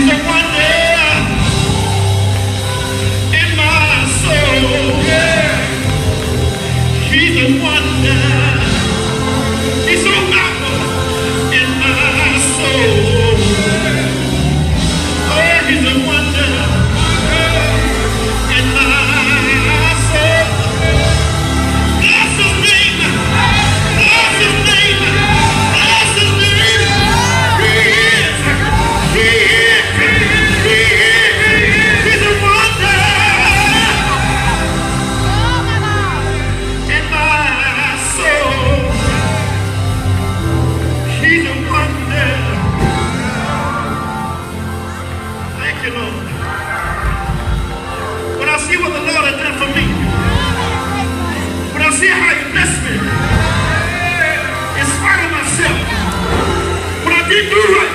Thank you. see what the Lord has done for me. When I see how He blessed me, in spite of myself, when I did do right,